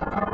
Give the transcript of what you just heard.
you